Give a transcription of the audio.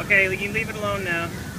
Okay, you can leave it alone now.